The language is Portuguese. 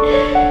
Música